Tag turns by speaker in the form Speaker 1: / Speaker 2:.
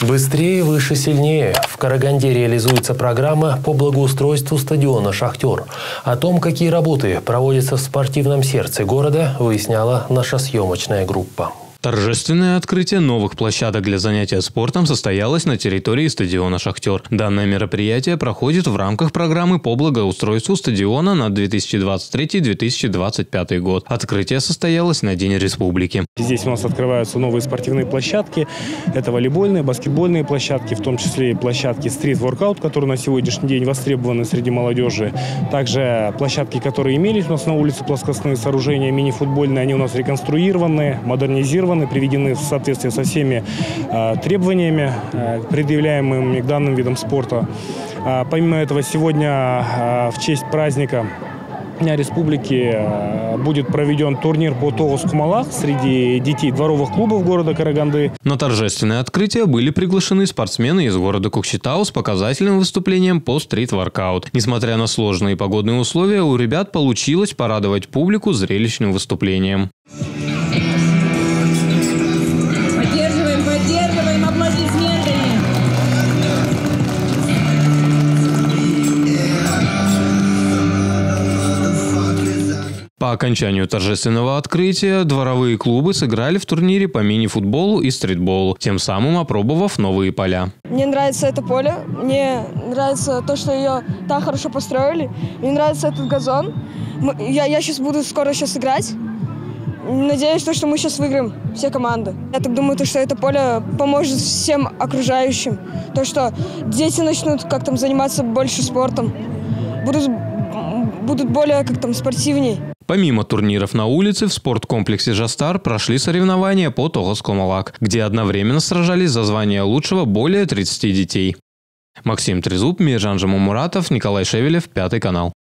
Speaker 1: Быстрее, выше, сильнее. В Караганде реализуется программа по благоустройству стадиона «Шахтер». О том, какие работы проводятся в спортивном сердце города, выясняла наша съемочная группа.
Speaker 2: Торжественное открытие новых площадок для занятия спортом состоялось на территории стадиона «Шахтер». Данное мероприятие проходит в рамках программы по благоустройству стадиона на 2023-2025 год. Открытие состоялось на День Республики.
Speaker 3: Здесь у нас открываются новые спортивные площадки. Это волейбольные, баскетбольные площадки, в том числе и площадки стрит-воркаут, которые на сегодняшний день востребованы среди молодежи. Также площадки, которые имелись у нас на улице, плоскостные сооружения, мини-футбольные, они у нас реконструированы, модернизированы зафиксированы, приведены в соответствии со всеми э, требованиями, э, предъявляемыми к данным видам спорта. Э, помимо этого, сегодня в честь праздника Дня Республики будет проведен турнир по Тогус Кумалах среди детей дворовых клубов города Караганды.
Speaker 2: На торжественное открытие были приглашены спортсмены из города Кукчетау с показательным выступлением по стрит-воркаут. Несмотря на сложные погодные условия, у ребят получилось порадовать публику зрелищным выступлением. По окончанию торжественного открытия дворовые клубы сыграли в турнире по мини-футболу и стритболу, тем самым опробовав новые поля.
Speaker 4: Мне нравится это поле, мне нравится то, что ее так хорошо построили, мне нравится этот газон. Я, я сейчас буду скоро сейчас играть. Надеюсь, что мы сейчас выиграем все команды. Я так думаю, то, что это поле поможет всем окружающим. То, что дети начнут как там заниматься больше спортом, будут, будут более как там спортивней.
Speaker 2: Помимо турниров на улице, в спорткомплексе «Жастар» прошли соревнования по Тогоскомалак, где одновременно сражались за звание лучшего более 30 детей. Максим Трезуб, Миржан Жамумуратов, Николай Шевелев, Пятый канал.